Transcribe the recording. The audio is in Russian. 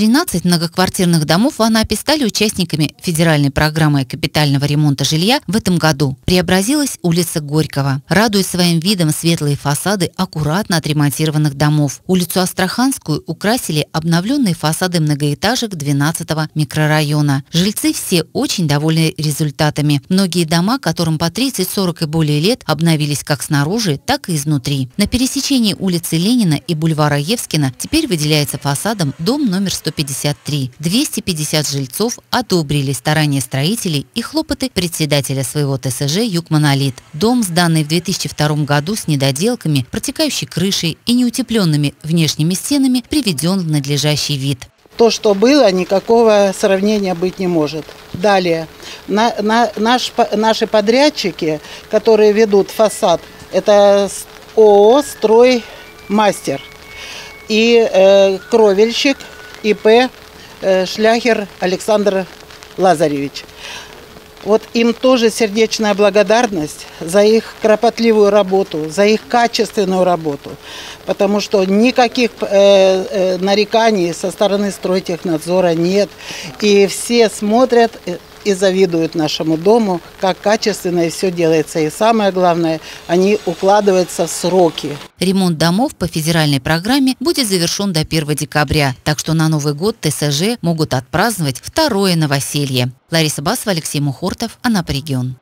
13 многоквартирных домов в Анапе стали участниками федеральной программы капитального ремонта жилья в этом году. Преобразилась улица Горького. Радует своим видом светлые фасады аккуратно отремонтированных домов. Улицу Астраханскую украсили обновленные фасады многоэтажек 12-го микрорайона. Жильцы все очень довольны результатами. Многие дома, которым по 30, 40 и более лет, обновились как снаружи, так и изнутри. На пересечении улицы Ленина и бульвара Евскина теперь выделяется фасадом дом номер 153. 250 жильцов одобрили старания строителей и хлопоты председателя своего ТСЖ «Юг Монолит». Дом, сданный в 2002 году с недоделками, протекающей крышей и неутепленными внешними стенами, приведен в надлежащий вид. То, что было, никакого сравнения быть не может. Далее, на, на, наш, наши подрядчики, которые ведут фасад, это ООО «Строймастер» и э, кровельщик ИП э, Шляхер Александр Лазаревич. Вот им тоже сердечная благодарность за их кропотливую работу, за их качественную работу, потому что никаких э, э, нареканий со стороны стройтехнадзора нет, и все смотрят э, и завидуют нашему дому, как качественно все делается. И самое главное, они укладываются в сроки. Ремонт домов по федеральной программе будет завершен до 1 декабря, так что на Новый год ТСЖ могут отпраздновать второе новоселье. Лариса Басова, Алексей Мухортов, Анапа регион.